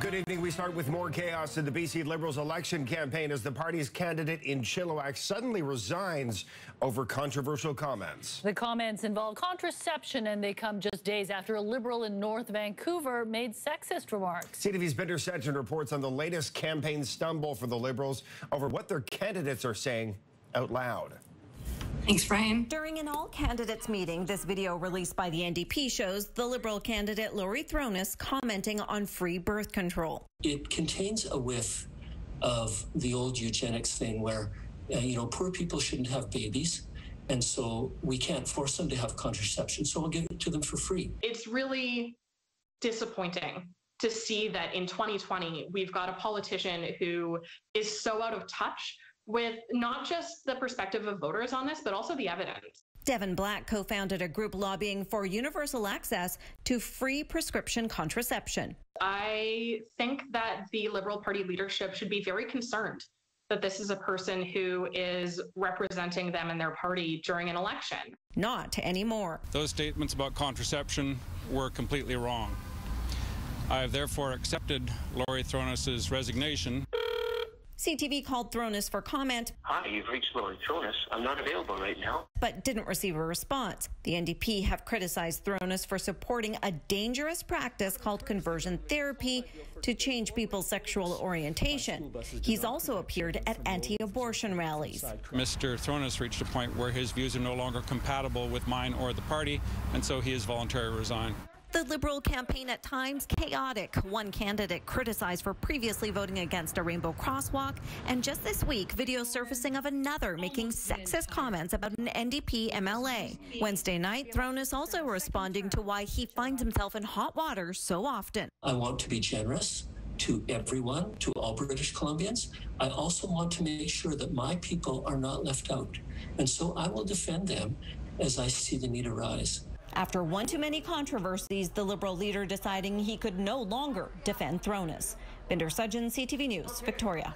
Good evening. We start with more chaos in the BC Liberals election campaign as the party's candidate in Chilliwack suddenly resigns over controversial comments. The comments involve contraception and they come just days after a Liberal in North Vancouver made sexist remarks. CTV's Bhinder Sajan reports on the latest campaign stumble for the Liberals over what their candidates are saying out loud. Thanks, Brian. During an all candidates meeting, this video released by the NDP shows the Liberal candidate Laurie Throness commenting on free birth control. It contains a whiff of the old eugenics thing where, uh, you know, poor people shouldn't have babies. And so we can't force them to have contraception. So we'll give it to them for free. It's really disappointing to see that in 2020, we've got a politician who is so out of touch with not just the perspective of voters on this, but also the evidence. Devon Black co founded a group lobbying for universal access to free prescription contraception. I think that the Liberal Party leadership should be very concerned that this is a person who is representing them and their party during an election. Not anymore. Those statements about contraception were completely wrong. I have therefore accepted Laurie Throness' resignation. CTV called Throness for comment. Hi, you've reached Laurie Throness. I'm not available right now. But didn't receive a response. The NDP have criticized Throness for supporting a dangerous practice called conversion therapy to change people's sexual orientation. He's also appeared at anti abortion rallies. Mr. Throness reached a point where his views are no longer compatible with mine or the party, and so he has voluntarily resigned. The Liberal campaign at times chaotic. One candidate criticized for previously voting against a rainbow crosswalk, and just this week, video surfacing of another making sexist comments about an NDP MLA. Wednesday night, Throness also responding to why he finds himself in hot water so often. I want to be generous to everyone, to all British Columbians. I also want to make sure that my people are not left out. And so I will defend them as I see the need arise. After one too many controversies, the Liberal leader deciding he could no longer defend Throness. Bhinder Sajan, CTV News, Victoria.